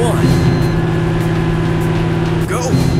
one. Go!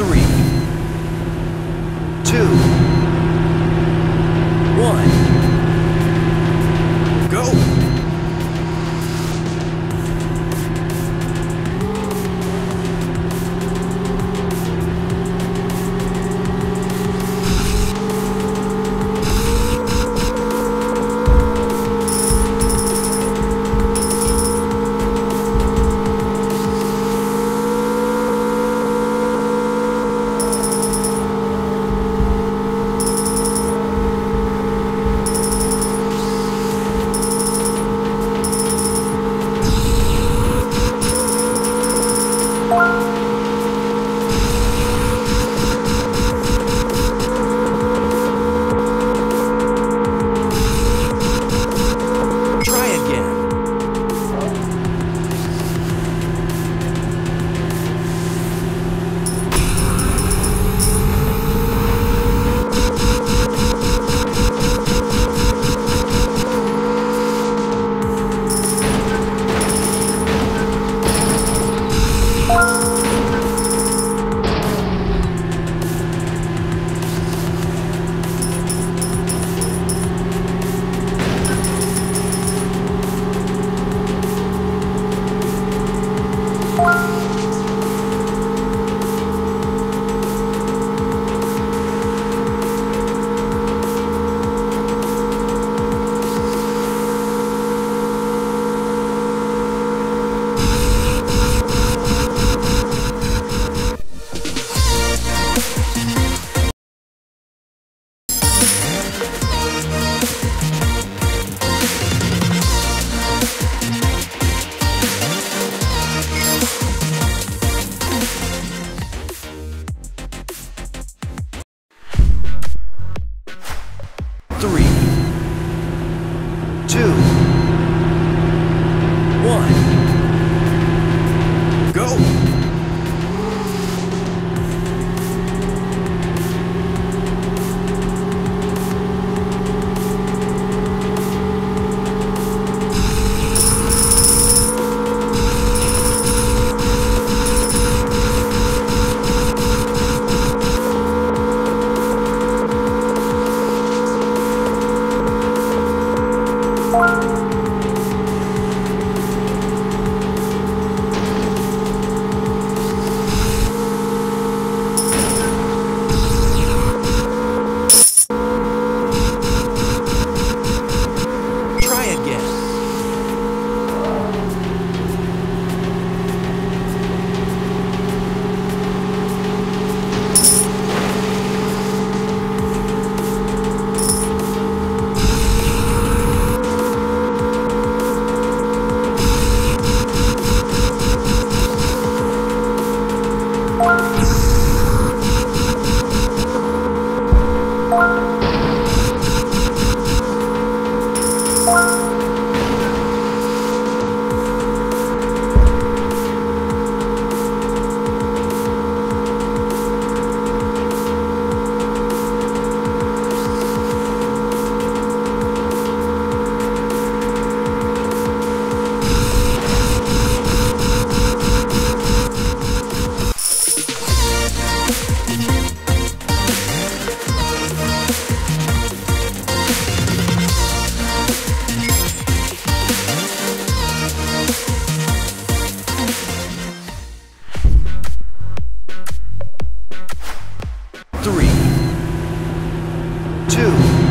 Three, two, Three, Two.